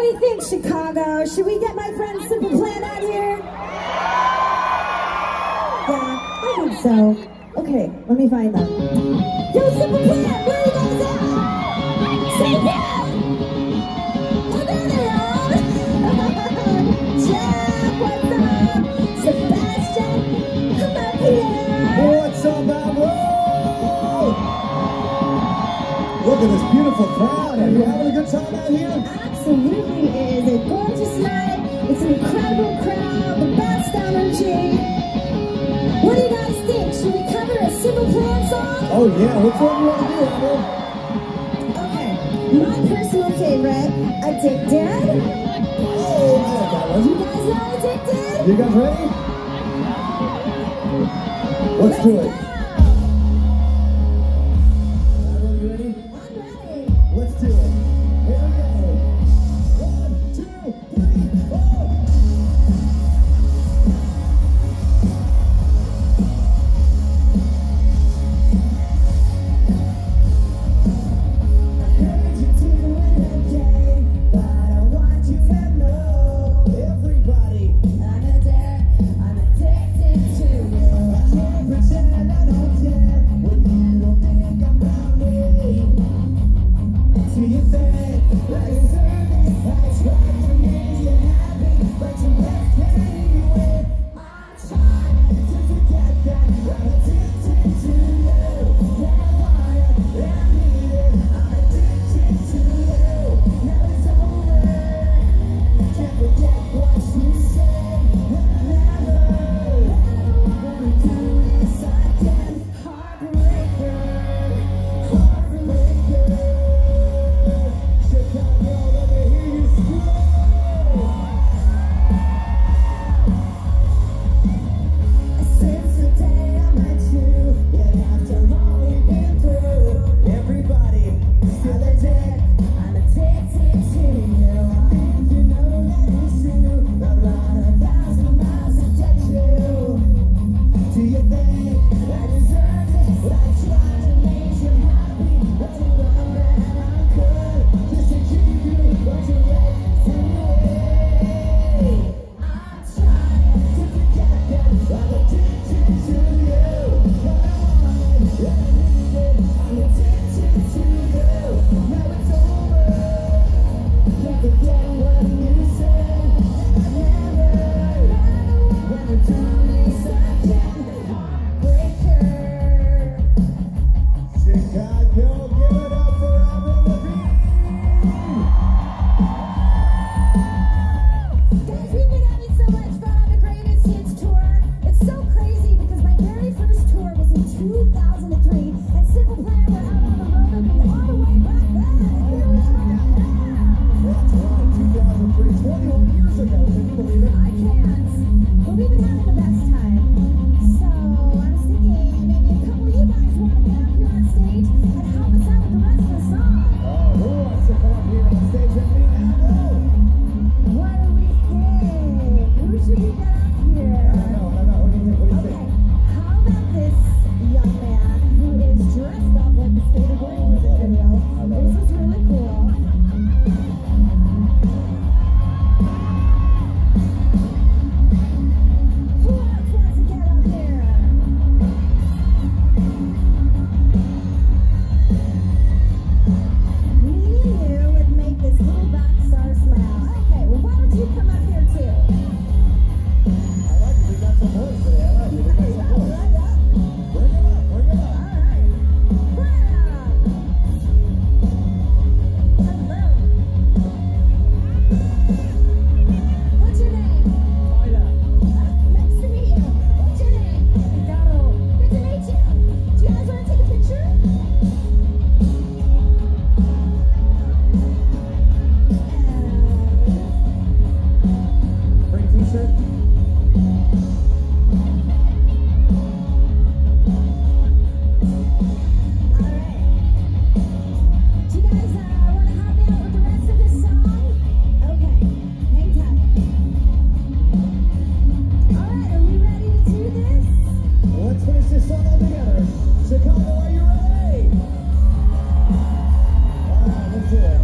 do we think, Chicago? Should we get my friend Simple Plan out here? Yeah, I think so. Okay, let me find them. Yo, Simple Plan, where are you guys at? Say yeah! Oh yeah, what's up, you do, man? Okay, my personal favorite, Addicted. Oh, I like that one. You guys Addicted? You guys ready? Let's do it. Like believe it. I can't. Believe it not in the best time. Texas, all together. Chicago, are you ready? All right, let's do it.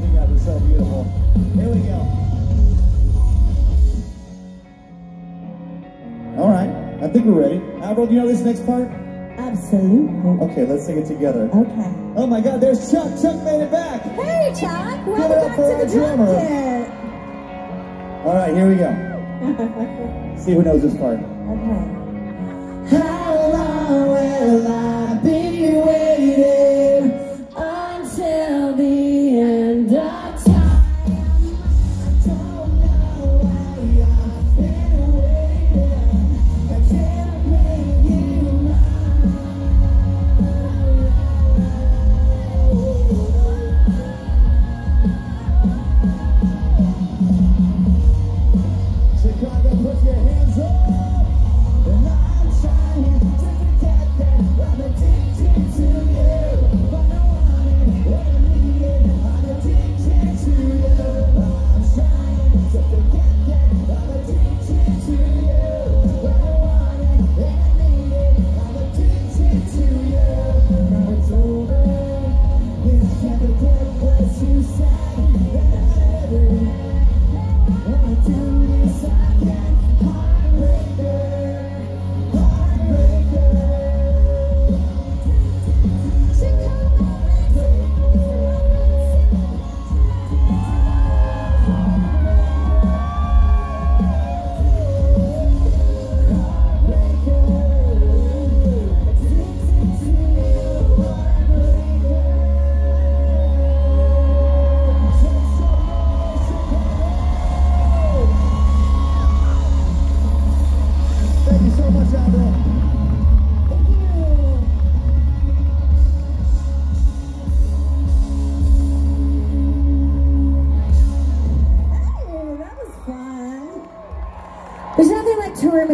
You guys are so beautiful. Here we go. All right, I think we're ready. Avril, do you know this next part? Absolutely. Okay, let's sing it together. Okay. Oh my God, there's Chuck. Chuck made it back. Hey, Chuck. Welcome Give it up for our drummer. All right, here we go. See who knows this part. Okay. How long will I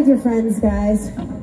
your friends, guys.